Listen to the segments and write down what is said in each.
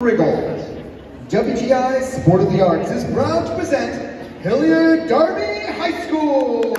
Wriggle. WGI Sport of the Arts is proud to present Hilliard Darby High School.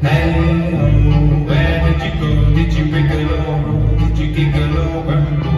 Hey, oh, where did you go? Did you wiggle law? Did you giggle over?